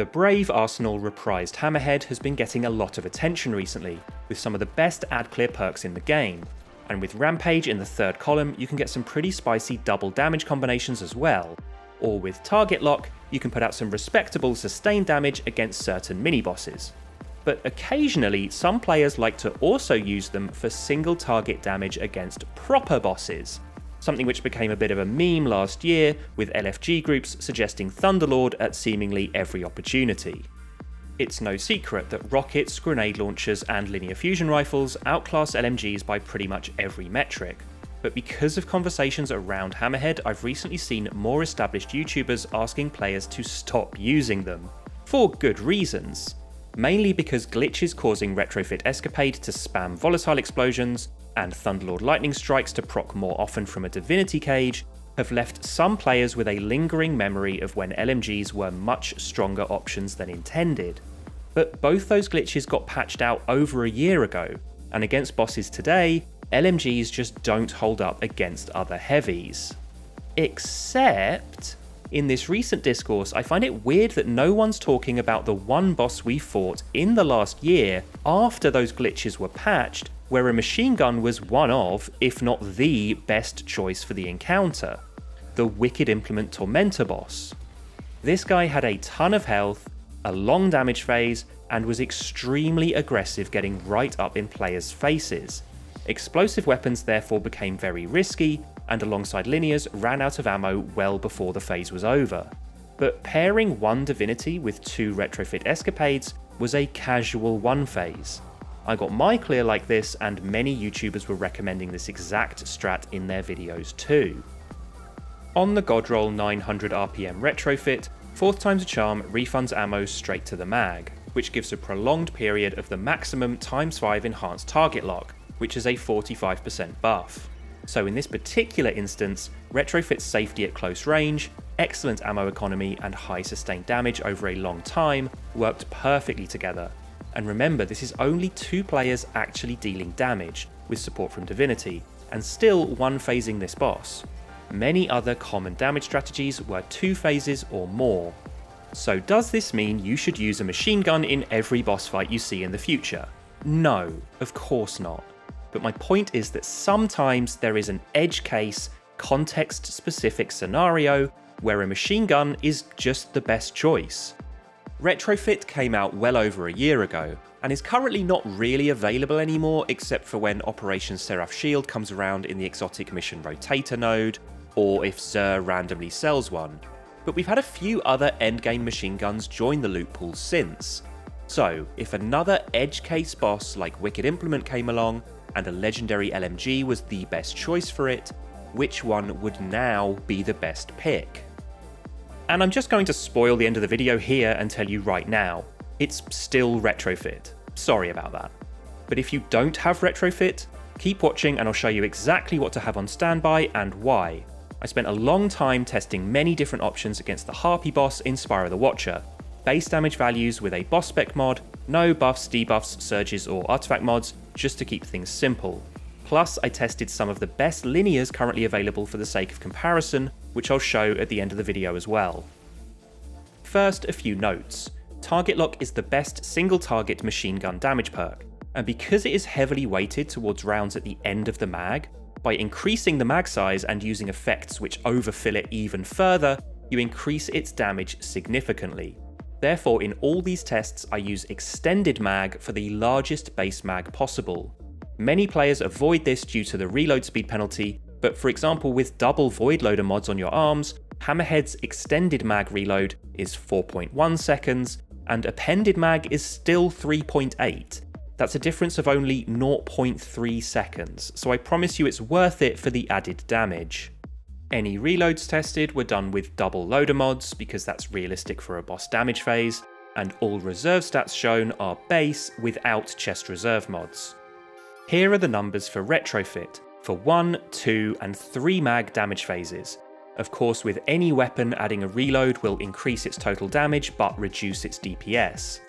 The Brave Arsenal reprised Hammerhead has been getting a lot of attention recently, with some of the best ad clear perks in the game, and with Rampage in the third column you can get some pretty spicy double damage combinations as well, or with Target Lock you can put out some respectable sustained damage against certain mini-bosses. But occasionally some players like to also use them for single target damage against proper bosses, something which became a bit of a meme last year, with LFG groups suggesting Thunderlord at seemingly every opportunity. It's no secret that rockets, grenade launchers, and linear fusion rifles outclass LMGs by pretty much every metric. But because of conversations around Hammerhead, I've recently seen more established YouTubers asking players to stop using them. For good reasons. Mainly because glitches causing Retrofit Escapade to spam volatile explosions, and Thunderlord lightning strikes to proc more often from a Divinity cage have left some players with a lingering memory of when LMGs were much stronger options than intended. But both those glitches got patched out over a year ago, and against bosses today, LMGs just don't hold up against other heavies. Except, in this recent discourse, I find it weird that no one's talking about the one boss we fought in the last year after those glitches were patched where a machine gun was one of, if not the, best choice for the encounter the Wicked Implement Tormentor boss. This guy had a ton of health, a long damage phase, and was extremely aggressive getting right up in players' faces. Explosive weapons therefore became very risky, and alongside linears ran out of ammo well before the phase was over. But pairing one divinity with two retrofit escapades was a casual one phase. I got my clear like this, and many YouTubers were recommending this exact strat in their videos too. On the Godroll 900 RPM retrofit, fourth time's a charm refunds ammo straight to the mag, which gives a prolonged period of the maximum times 5 enhanced target lock, which is a 45% buff. So in this particular instance, retrofit's safety at close range, excellent ammo economy and high sustained damage over a long time worked perfectly together, and remember, this is only two players actually dealing damage, with support from Divinity, and still one phasing this boss. Many other common damage strategies were two phases or more. So does this mean you should use a machine gun in every boss fight you see in the future? No, of course not. But my point is that sometimes there is an edge case, context specific scenario where a machine gun is just the best choice. Retrofit came out well over a year ago, and is currently not really available anymore except for when Operation Seraph Shield comes around in the exotic mission rotator node, or if Xur randomly sells one. But we've had a few other endgame machine guns join the loot pool since. So, if another edge case boss like Wicked Implement came along, and a legendary LMG was the best choice for it, which one would now be the best pick? And I'm just going to spoil the end of the video here and tell you right now, it's still retrofit. Sorry about that. But if you don't have retrofit, keep watching and I'll show you exactly what to have on standby and why. I spent a long time testing many different options against the Harpy boss in Spire of the Watcher. Base damage values with a boss spec mod, no buffs, debuffs, surges or artifact mods, just to keep things simple. Plus, I tested some of the best linears currently available for the sake of comparison, which I'll show at the end of the video as well. First, a few notes. Target Lock is the best single target machine gun damage perk, and because it is heavily weighted towards rounds at the end of the mag, by increasing the mag size and using effects which overfill it even further, you increase its damage significantly. Therefore, in all these tests, I use extended mag for the largest base mag possible. Many players avoid this due to the reload speed penalty, but for example with double void loader mods on your arms, Hammerhead's extended mag reload is 4.1 seconds, and appended mag is still 3.8. That's a difference of only 0.3 seconds, so I promise you it's worth it for the added damage. Any reloads tested were done with double loader mods because that's realistic for a boss damage phase, and all reserve stats shown are base without chest reserve mods. Here are the numbers for retrofit, for 1, 2 and 3 mag damage phases. Of course with any weapon adding a reload will increase its total damage but reduce its DPS.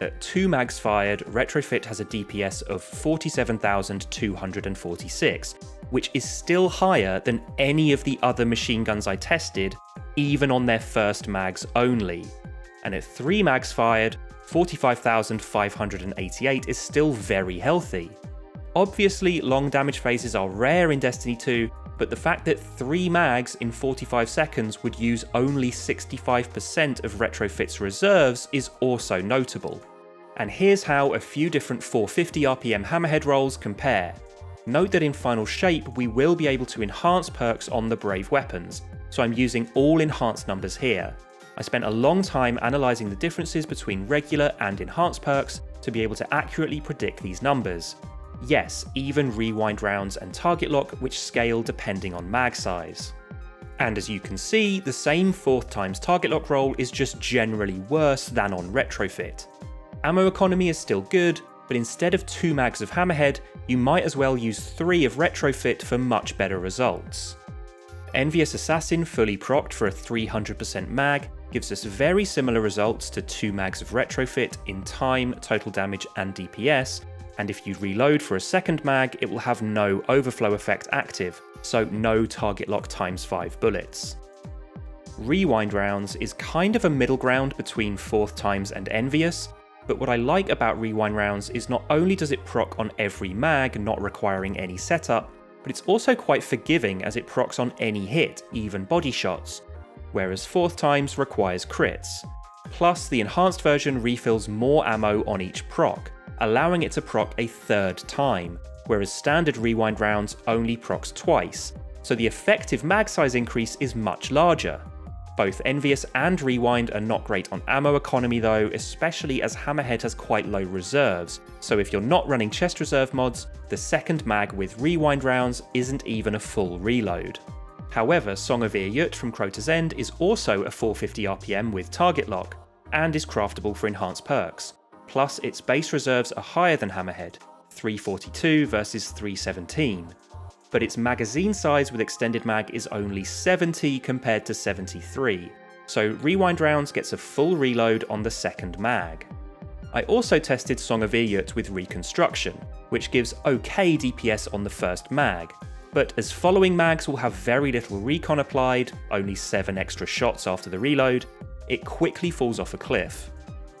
At 2 mags fired, Retrofit has a DPS of 47,246, which is still higher than any of the other machine guns I tested, even on their first mags only. and at 3 mags fired, 45,588 is still very healthy. Obviously, long damage phases are rare in Destiny 2, but the fact that 3 mags in 45 seconds would use only 65% of Retrofit's reserves is also notable. And here's how a few different 450 RPM hammerhead rolls compare. Note that in Final Shape we will be able to enhance perks on the Brave weapons, so I'm using all enhanced numbers here. I spent a long time analysing the differences between regular and enhanced perks to be able to accurately predict these numbers. Yes, even rewind rounds and target lock which scale depending on mag size. And as you can see, the same 4th times target lock roll is just generally worse than on retrofit. Ammo economy is still good, but instead of 2 mags of Hammerhead, you might as well use 3 of retrofit for much better results. Envious Assassin fully procced for a 300% mag gives us very similar results to 2 mags of retrofit in time, total damage and DPS, and if you reload for a second mag, it will have no overflow effect active, so no target lock times 5 bullets. Rewind rounds is kind of a middle ground between fourth times and envious, but what I like about rewind rounds is not only does it proc on every mag, not requiring any setup, but it's also quite forgiving as it procs on any hit, even body shots, whereas fourth times requires crits. Plus, the enhanced version refills more ammo on each proc, allowing it to proc a third time, whereas standard rewind rounds only procs twice, so the effective mag size increase is much larger. Both Envious and Rewind are not great on ammo economy though, especially as Hammerhead has quite low reserves, so if you're not running chest reserve mods, the second mag with Rewind rounds isn't even a full reload. However, Song of Ir from Crota's End is also a 450 RPM with target lock, and is craftable for enhanced perks, plus its base reserves are higher than Hammerhead, 342 versus 317. But its magazine size with extended mag is only 70 compared to 73, so Rewind Rounds gets a full reload on the second mag. I also tested Song of Ir with Reconstruction, which gives okay DPS on the first mag, but as following mags will have very little recon applied, only 7 extra shots after the reload, it quickly falls off a cliff.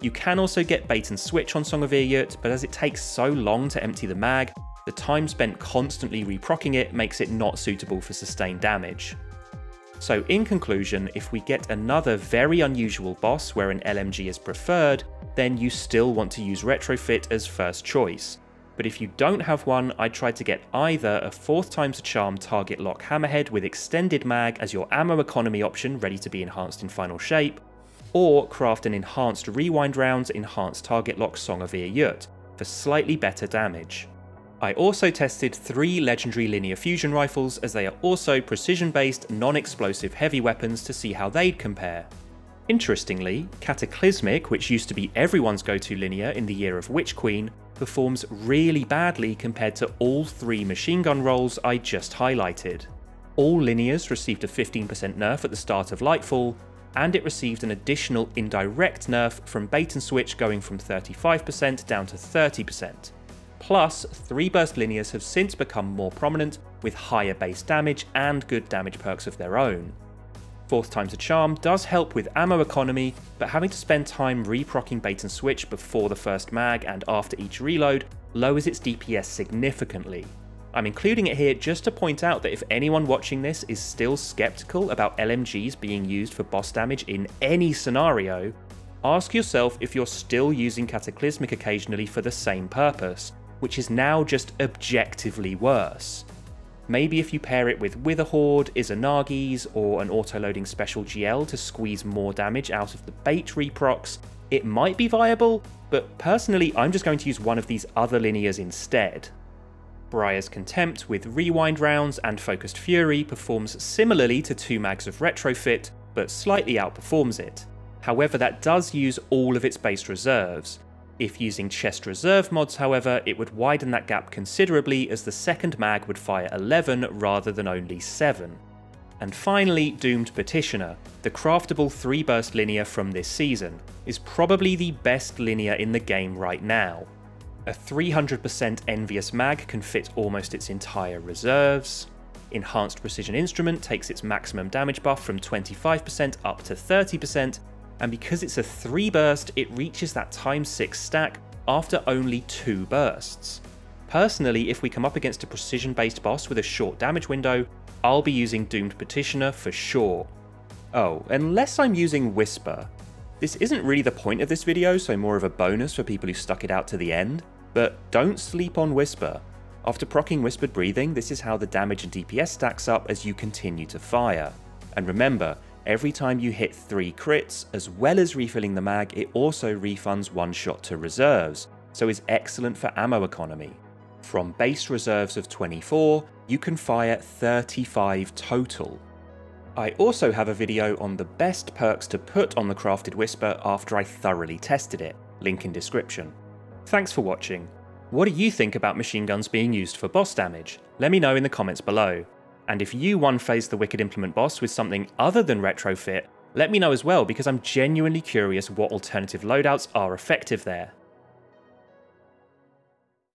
You can also get bait and switch on Song of Ir but as it takes so long to empty the mag, the time spent constantly reprocking it makes it not suitable for sustained damage. So in conclusion, if we get another very unusual boss where an LMG is preferred, then you still want to use Retrofit as first choice. But if you don't have one, I'd try to get either a 4th times a charm target lock hammerhead with extended mag as your ammo economy option ready to be enhanced in final shape, or craft an enhanced rewind rounds enhanced target lock Song of Yurt for slightly better damage. I also tested three legendary linear fusion rifles as they are also precision based non-explosive heavy weapons to see how they'd compare. Interestingly, Cataclysmic, which used to be everyone's go-to linear in the year of Witch Queen, performs really badly compared to all three machine gun rolls I just highlighted. All linears received a 15% nerf at the start of Lightfall, and it received an additional indirect nerf from bait and switch going from 35% down to 30%. Plus, 3 burst linears have since become more prominent with higher base damage and good damage perks of their own. Fourth time's a charm does help with ammo economy, but having to spend time reprocking bait and switch before the first mag and after each reload lowers its DPS significantly, I'm including it here just to point out that if anyone watching this is still skeptical about LMGs being used for boss damage in any scenario, ask yourself if you're still using Cataclysmic occasionally for the same purpose, which is now just objectively worse. Maybe if you pair it with Witherhoard, Izanagi's, or an auto-loading special GL to squeeze more damage out of the bait reprocs, it might be viable, but personally I'm just going to use one of these other linears instead. Briar's Contempt with Rewind rounds and Focused Fury performs similarly to 2 mags of Retrofit, but slightly outperforms it. However, that does use all of its base reserves. If using chest reserve mods, however, it would widen that gap considerably as the second mag would fire 11 rather than only 7. And finally, Doomed Petitioner, the craftable 3 burst linear from this season, is probably the best linear in the game right now. A 300% Envious Mag can fit almost its entire reserves. Enhanced Precision Instrument takes its maximum damage buff from 25% up to 30%, and because it's a 3 burst, it reaches that times 6 stack after only 2 bursts. Personally, if we come up against a precision based boss with a short damage window, I'll be using Doomed Petitioner for sure. Oh, unless I'm using Whisper. This isn't really the point of this video, so more of a bonus for people who stuck it out to the end, but don't sleep on Whisper. After proccing Whispered Breathing, this is how the damage and DPS stacks up as you continue to fire. And remember, every time you hit 3 crits, as well as refilling the mag, it also refunds one shot to reserves, so is excellent for ammo economy. From base reserves of 24, you can fire 35 total. I also have a video on the best perks to put on the Crafted Whisper after I thoroughly tested it, link in description. Thanks for watching. What do you think about machine guns being used for boss damage? Let me know in the comments below. And if you one-phased the Wicked Implement boss with something other than retrofit, let me know as well because I'm genuinely curious what alternative loadouts are effective there.